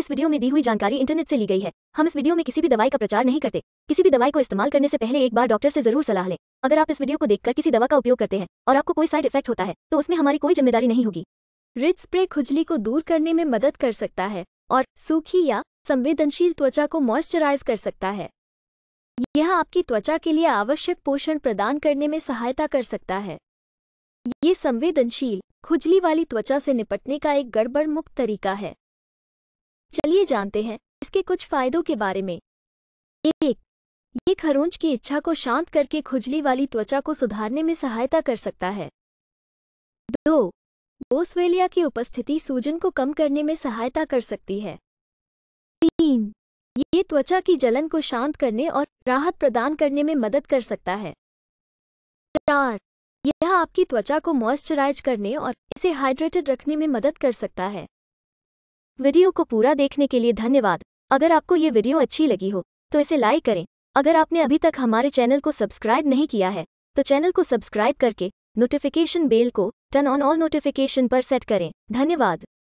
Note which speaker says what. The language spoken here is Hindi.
Speaker 1: इस वीडियो में दी हुई जानकारी इंटरनेट से ली गई है। हम इस वीडियो में किसी भी दवाई का प्रचार नहीं करते। किसी भी दवाई को इस्तेमाल करने से पहले एक बार डॉक्टर से ज़रूर सलाह लें। अगर आप इस वीडियो को देखकर किसी दवा का उपयोग करते हैं और आपको कोई साइड इफ़ेक्ट होता है तो उसमें हमारी कोई ज़िम्मेदारी नहीं होगी।
Speaker 2: रिच स्प्रे खुजली को दूर करने में मदद कर सकता है और सूखी या संवेदनशील त्वचा को मॉइस्चराइज कर सकता है। यह आपकी त्वचा के लिए आवश्यक पोषण प्रदान करने में सहायता कर सकता है। ये संवेदनशील, खुजली वाली त्वचा से निपटने का एक गड़बड़ मुक्त तरीका है। चलिए जानते हैं इसके कुछ फायदों के बारे में। एक, ये खरोंच की इच्छा को शांत करके खुजली वाली त्वचा को सुधारने में सहायता कर सकता है। दो, बोसवेलिया की उपस्थिति सूजन को कम करने में सहायता कर सकती है। तीन, ये त्वचा की जलन को शांत करने और राहत प्रदान करने में मदद कर सकता है। चार, यह आपकी त्वचा को मॉइस्चराइज करने और इसे हाइड्रेटेड रखने में मदद कर सकता है।
Speaker 1: वीडियो को पूरा देखने के लिए धन्यवाद। अगर आपको ये वीडियो अच्छी लगी हो तो इसे लाइक करें। अगर आपने अभी तक हमारे चैनल को सब्सक्राइब नहीं किया है तो चैनल को सब्सक्राइब करके नोटिफिकेशन बेल को टर्न ऑन ऑल नोटिफिकेशन पर सेट करें। धन्यवाद।